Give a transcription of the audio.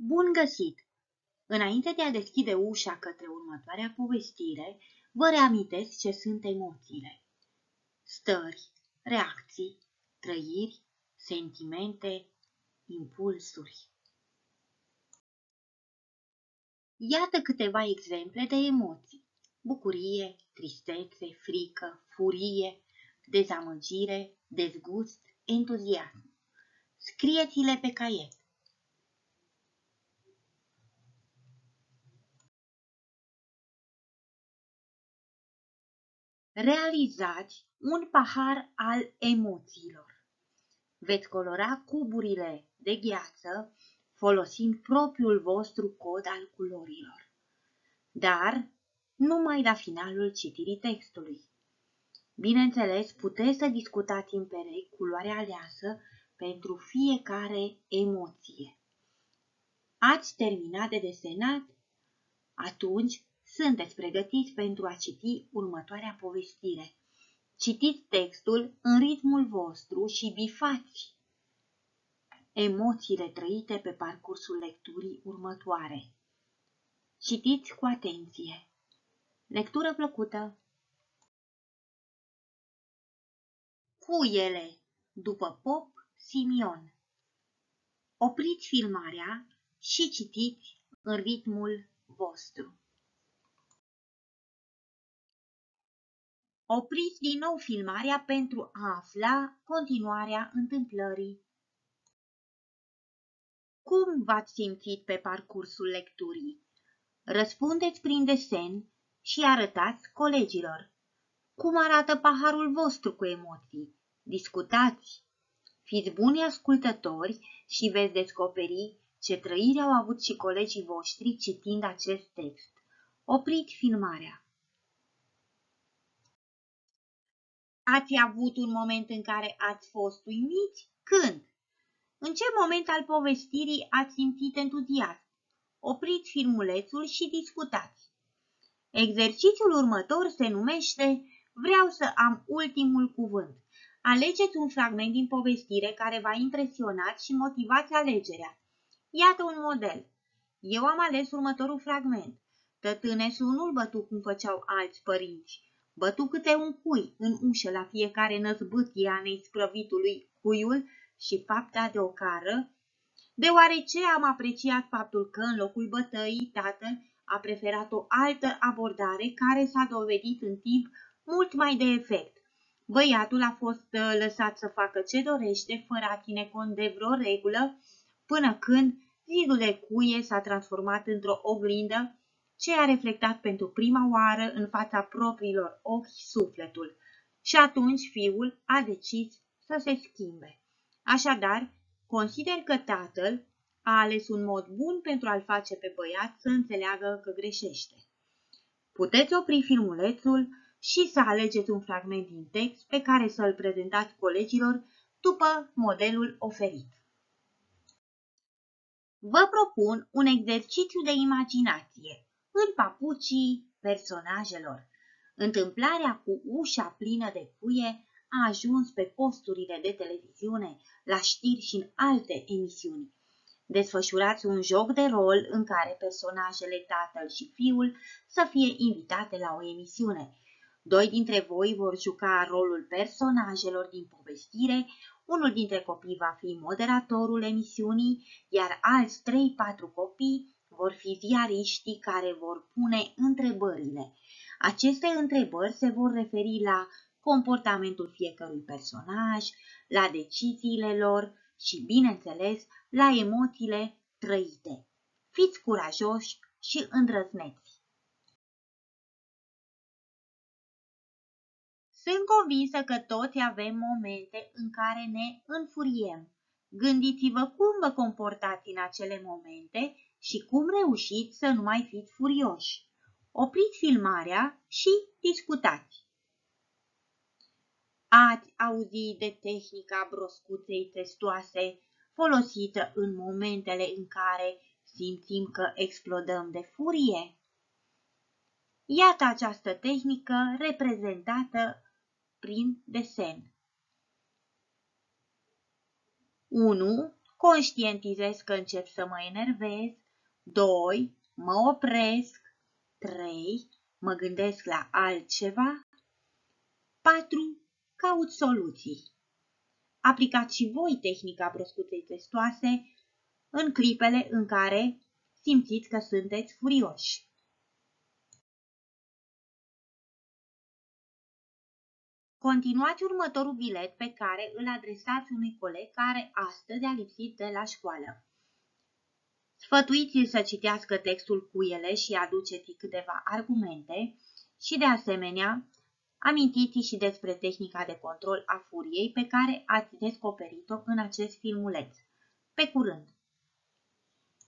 Bun găsit! Înainte de a deschide ușa către următoarea povestire, vă reamintesc ce sunt emoțiile. Stări, reacții, trăiri, sentimente, impulsuri. Iată câteva exemple de emoții. Bucurie, tristețe, frică, furie, dezamăgire, dezgust, entuziasm. Scrieți-le pe caiet. Realizați un pahar al emoțiilor. Veți colora cuburile de gheață folosind propriul vostru cod al culorilor, dar numai la finalul citirii textului. Bineînțeles, puteți să discutați în perechi culoarea aleasă pentru fiecare emoție. Ați terminat de desenat? Atunci sunteți pregătiți pentru a citi următoarea povestire. Citiți textul în ritmul vostru și bifați emoțiile trăite pe parcursul lecturii următoare. Citiți cu atenție. Lectură plăcută! Cu ele, după Pop Simion. Opriți filmarea și citiți în ritmul vostru. Opriți din nou filmarea pentru a afla continuarea întâmplării. Cum v-ați simțit pe parcursul lecturii? Răspundeți prin desen și arătați colegilor. Cum arată paharul vostru cu emoții? Discutați! Fiți buni ascultători și veți descoperi ce trăiri au avut și colegii voștri citind acest text. Opriți filmarea! Ați avut un moment în care ați fost uimiți? Când? În ce moment al povestirii ați simțit entuziasm? Opriți filmulețul și discutați. Exercițiul următor se numește Vreau să am ultimul cuvânt. Alegeți un fragment din povestire care v-a impresionat și motivați alegerea. Iată un model. Eu am ales următorul fragment. Tătânesul bătu cum făceau alți părinți. Bătu câte un cui în ușă la fiecare năzbâtie a neisprăvitului cuiul și fapta de ocară, deoarece am apreciat faptul că în locul bătăii tatăl a preferat o altă abordare care s-a dovedit în timp mult mai de efect. Băiatul a fost uh, lăsat să facă ce dorește, fără a ține cont de vreo regulă, până când zidul de cuie s-a transformat într-o oglindă ce a reflectat pentru prima oară în fața propriilor ochi sufletul. Și atunci fiul a decis să se schimbe. Așadar, consider că tatăl a ales un mod bun pentru a-l face pe băiat să înțeleagă că greșește. Puteți opri filmulețul și să alegeți un fragment din text pe care să-l prezentați colegilor după modelul oferit. Vă propun un exercițiu de imaginație în papucii personajelor. Întâmplarea cu ușa plină de cuie a ajuns pe posturile de televiziune, la știri și în alte emisiuni. Desfășurați un joc de rol în care personajele tatăl și fiul să fie invitate la o emisiune. Doi dintre voi vor juca rolul personajelor din povestire, unul dintre copii va fi moderatorul emisiunii, iar alți trei-patru copii vor fi ziariștii care vor pune întrebările. Aceste întrebări se vor referi la comportamentul fiecărui personaj, la deciziile lor și, bineînțeles, la emoțiile trăite. Fiți curajoși și îndrăzneți! Sunt convinsă că toți avem momente în care ne înfuriem. Gândiți-vă cum vă comportați în acele momente și cum reușiți să nu mai fiți furioși. Opriți filmarea și discutați. Ați auzit de tehnica broscuței testoase folosită în momentele în care simțim că explodăm de furie? Iată această tehnică reprezentată prin desen. 1. conștientizez că încep să mă enervez, 2. Mă opresc, 3. Mă gândesc la altceva, 4. Caut soluții. Aplicați și voi tehnica broscuței testoase în clipele în care simțiți că sunteți furioși. Continuați următorul bilet pe care îl adresați unui coleg care astăzi a lipsit de la școală. Sfătuiți-l să citească textul cu ele și aduceți câteva argumente și, de asemenea, amintiți și despre tehnica de control a furiei pe care ați descoperit-o în acest filmuleț. Pe curând!